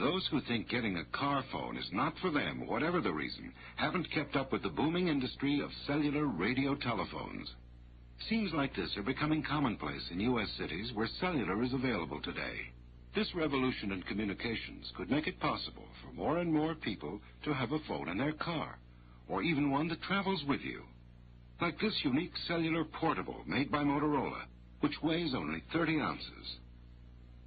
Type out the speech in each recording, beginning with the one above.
Those who think getting a car phone is not for them, whatever the reason, haven't kept up with the booming industry of cellular radio telephones. Scenes like this are becoming commonplace in U.S. cities where cellular is available today. This revolution in communications could make it possible for more and more people to have a phone in their car, or even one that travels with you. Like this unique cellular portable made by Motorola, which weighs only 30 ounces.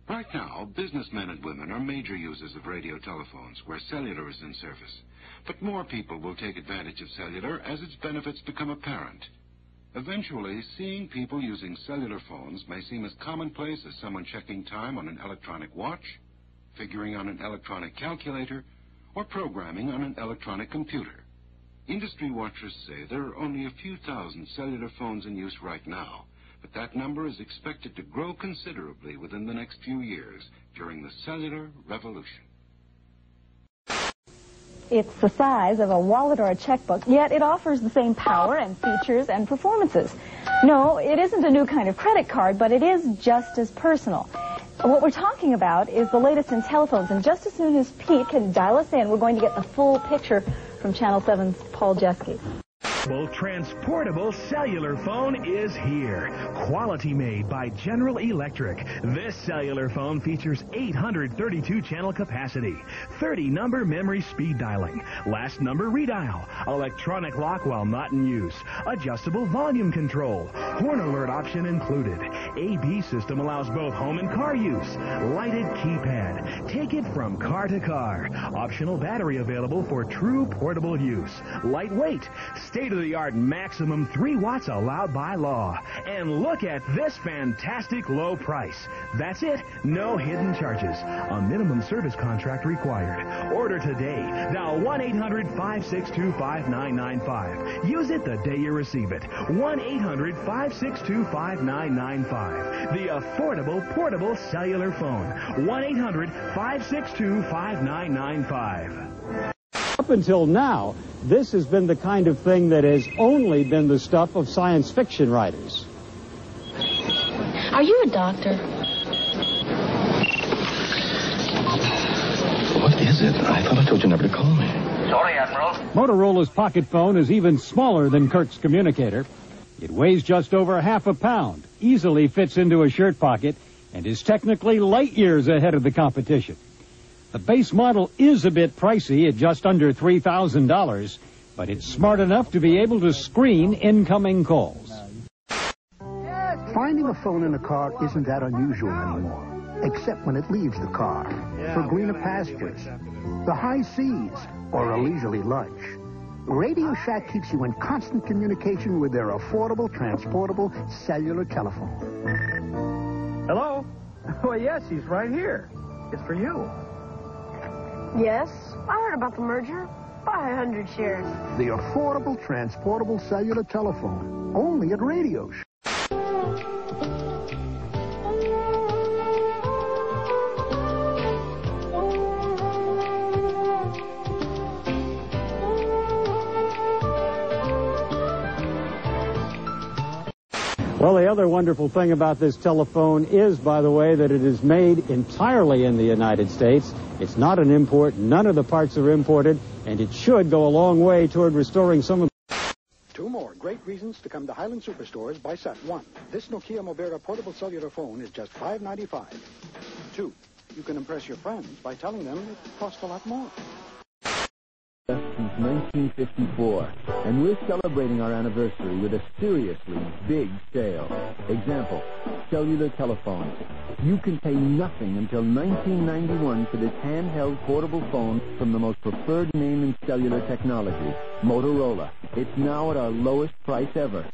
Right now, businessmen and women are major users of radio telephones where cellular is in service. But more people will take advantage of cellular as its benefits become apparent. Eventually, seeing people using cellular phones may seem as commonplace as someone checking time on an electronic watch, figuring on an electronic calculator, or programming on an electronic computer. Industry watchers say there are only a few thousand cellular phones in use right now, but that number is expected to grow considerably within the next few years during the cellular revolution. It's the size of a wallet or a checkbook, yet it offers the same power and features and performances. No, it isn't a new kind of credit card, but it is just as personal. What we're talking about is the latest in telephones, and just as soon as Pete can dial us in, we're going to get the full picture from Channel 7's Paul Jeske transportable cellular phone is here. Quality made by General Electric. This cellular phone features 832 channel capacity, 30 number memory speed dialing, last number redial, electronic lock while not in use, adjustable volume control, horn alert option included. AB system allows both home and car use. Lighted keypad. Take it from car to car. Optional battery available for true portable use. Lightweight. State state-of-the-art maximum 3 watts allowed by law. And look at this fantastic low price. That's it. No hidden charges. A minimum service contract required. Order today. Dial 1-800-562-5995. Use it the day you receive it. 1-800-562-5995. The affordable portable cellular phone. 1-800-562-5995. Up until now, this has been the kind of thing that has only been the stuff of science fiction writers. Are you a doctor? What is it? I thought I told you never to call me. Sorry, Admiral. Motorola's pocket phone is even smaller than Kirk's communicator. It weighs just over half a pound, easily fits into a shirt pocket, and is technically light years ahead of the competition. The base model is a bit pricey at just under $3,000, but it's smart enough to be able to screen incoming calls. Finding a phone in a car isn't that unusual anymore, except when it leaves the car, for greener pastures, the high seas, or a leisurely lunch. Radio Shack keeps you in constant communication with their affordable, transportable cellular telephone. Hello? Well, yes, he's right here. It's for you. Yes, I heard about the merger. Buy a hundred shares. The affordable, transportable cellular telephone. Only at Radio Well, the other wonderful thing about this telephone is, by the way, that it is made entirely in the United States. It's not an import. None of the parts are imported, and it should go a long way toward restoring some of Two more great reasons to come to Highland Superstores by set. One, this Nokia Mobira portable cellular phone is just $5.95. Two, you can impress your friends by telling them it costs a lot more 1954, and we're celebrating our anniversary with a seriously big sale. Example, cellular telephone. You can pay nothing until 1991 for this handheld portable phone from the most preferred name in cellular technology, Motorola. It's now at our lowest price ever.